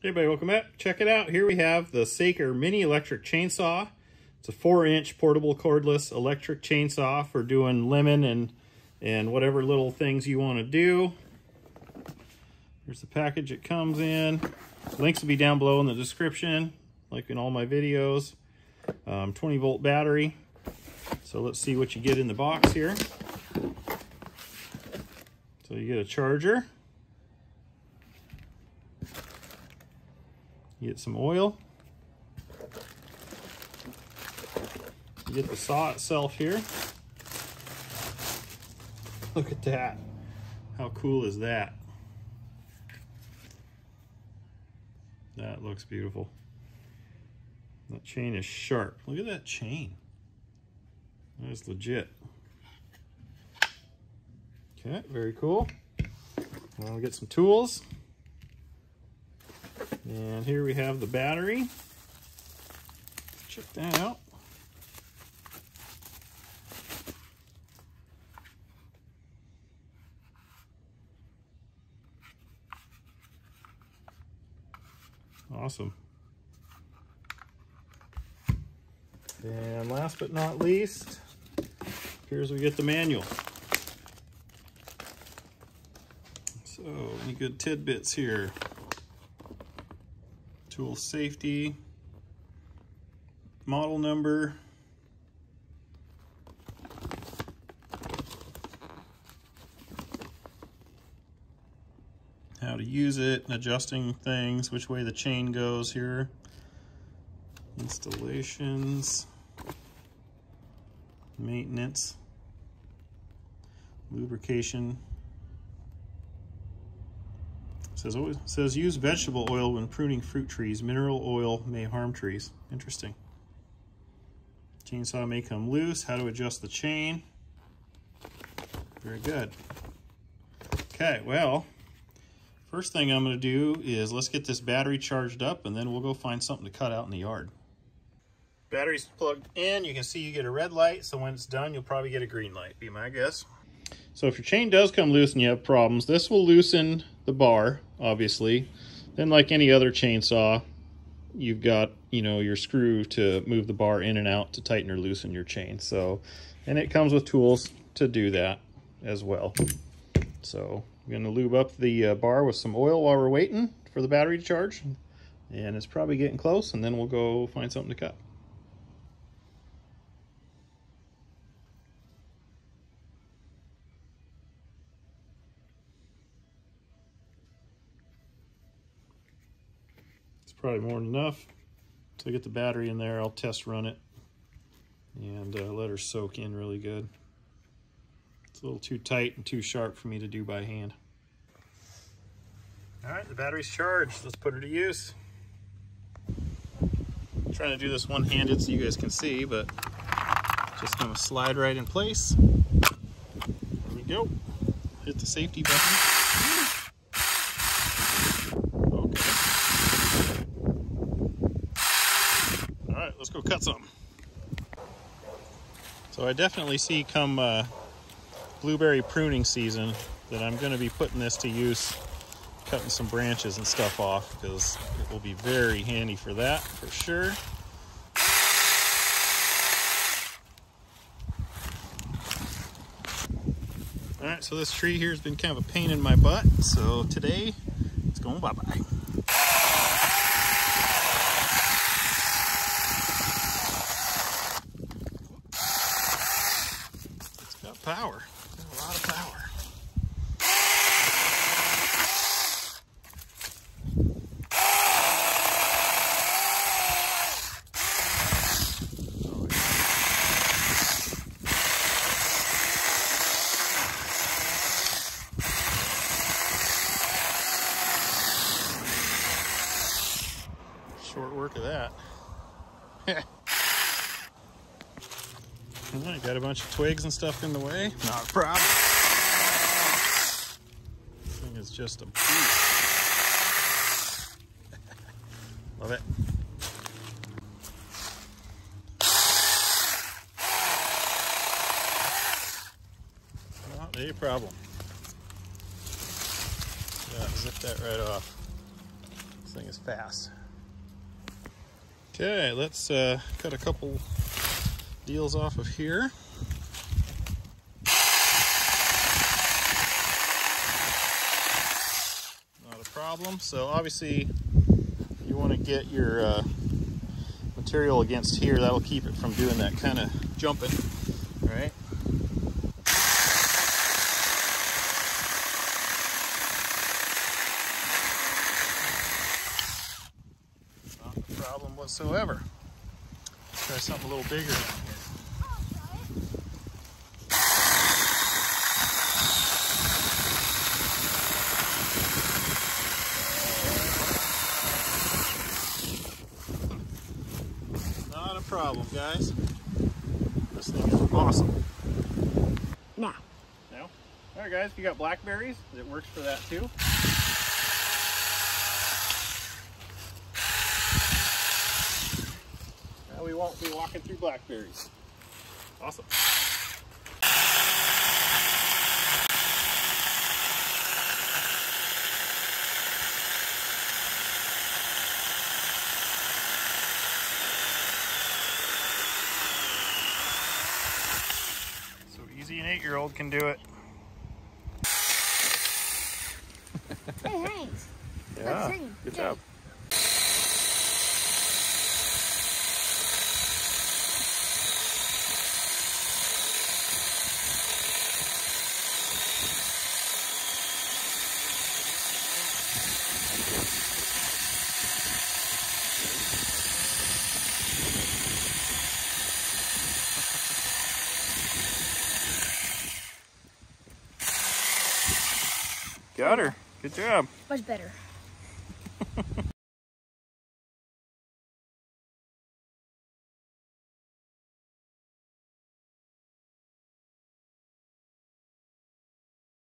Hey everybody, welcome back. Check it out. Here we have the Saker Mini Electric Chainsaw. It's a four inch portable cordless electric chainsaw for doing lemon and, and whatever little things you want to do. Here's the package it comes in. Links will be down below in the description, like in all my videos. Um, 20 volt battery. So let's see what you get in the box here. So you get a charger. You get some oil. You get the saw itself here. Look at that. How cool is that? That looks beautiful. That chain is sharp. Look at that chain. That is legit. Okay, very cool. Now we'll get some tools. And here we have the battery. Check that out. Awesome. And last but not least, here's we get the manual. So, any good tidbits here? Tool safety, model number, how to use it, adjusting things, which way the chain goes here, installations, maintenance, lubrication, Says, says use vegetable oil when pruning fruit trees. Mineral oil may harm trees. Interesting. Chainsaw may come loose. How to adjust the chain. Very good. Okay, well, first thing I'm going to do is let's get this battery charged up and then we'll go find something to cut out in the yard. Battery's plugged in. You can see you get a red light, so when it's done, you'll probably get a green light, be my guess. So if your chain does come loose and you have problems, this will loosen the bar, obviously. Then like any other chainsaw, you've got, you know, your screw to move the bar in and out to tighten or loosen your chain. So, and it comes with tools to do that as well. So I'm going to lube up the uh, bar with some oil while we're waiting for the battery to charge. And it's probably getting close, and then we'll go find something to cut. Probably more than enough. To get the battery in there, I'll test run it and uh, let her soak in really good. It's a little too tight and too sharp for me to do by hand. All right, the battery's charged. Let's put her to use. I'm trying to do this one-handed so you guys can see, but just gonna slide right in place. There we go. Hit the safety button. Let's go cut some. So I definitely see come uh, blueberry pruning season that I'm going to be putting this to use cutting some branches and stuff off because it will be very handy for that for sure. All right, so this tree here has been kind of a pain in my butt. So today it's going bye-bye. power. A lot of power. Short work of that. Right, got a bunch of twigs and stuff in the way. Not a problem. This thing is just a beast. Love it. Not a problem. Yeah, zip that right off. This thing is fast. Okay, let's uh, cut a couple deals off of here. Not a problem. So obviously you want to get your uh, material against here. That'll keep it from doing that kind of jumping, right? Not a whatsoever. Try something a little bigger down here. Not a problem, guys. This thing is awesome. Now. No? All right, guys, you got blackberries. It works for that too. We won't be walking through blackberries. Awesome. So easy an eight-year-old can do it. Got her. Good job. Much better.